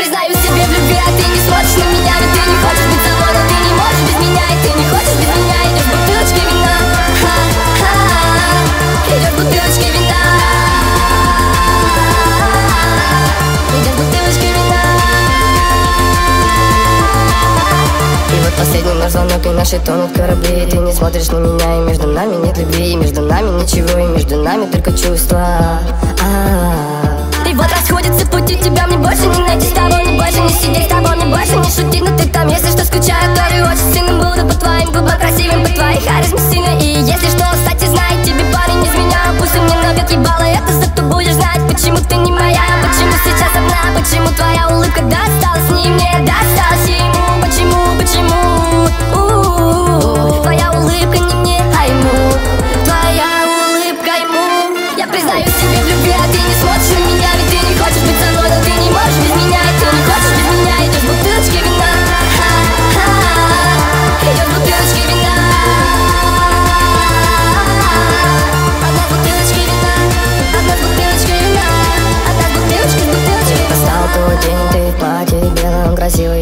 признаю себе в любви, а ты не смотришь на меня Ведь ты не хочешь быть со мной, но ты не можешь без меня И ты не хочешь без меня, идешь в бутылочке вина. Идешь в бутылочке вина. Идешь в бутылочке вина. И вот последний наш звонок, и наши тонут корабли. Ты не смотришь на меня, и между нами нет любви И между нами ничего, и между нами только чувства. А-а-а. И вот расходятся пути, тебя мне больше не найти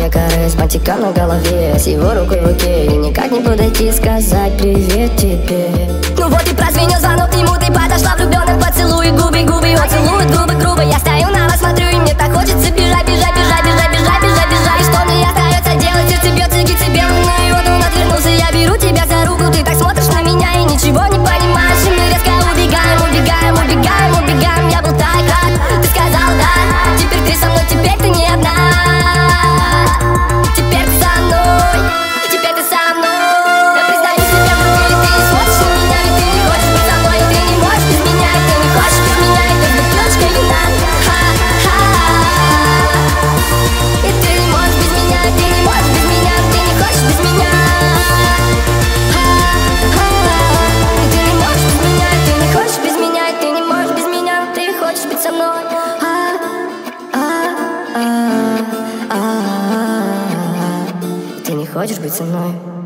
Красивая корысть, бантиком на голове С его рукой в руке. И никак не подойти сказать привет тебе. Ну вот и прозвенел звонок ему Ты подошла влюбленных поцелуй. Губы, губы, он целует губы грубо. Я стою на вас, смотрю, и мне так хочется бежать, бежать, бежать, бежать, бежать, бежать, бежать. И что мне остается делать, сердце бьется, гибся белый Ну и вот он отвернулся, я беру тебя за руку. Ты так смотришь на меня и ничего не понимаешь. Мы резко убегаем, убегаем, убегаем, убегаем. Я был так рад, ты сказал да. Теперь ты со мной, теперь ты не одна Теперь хочешь быть со мной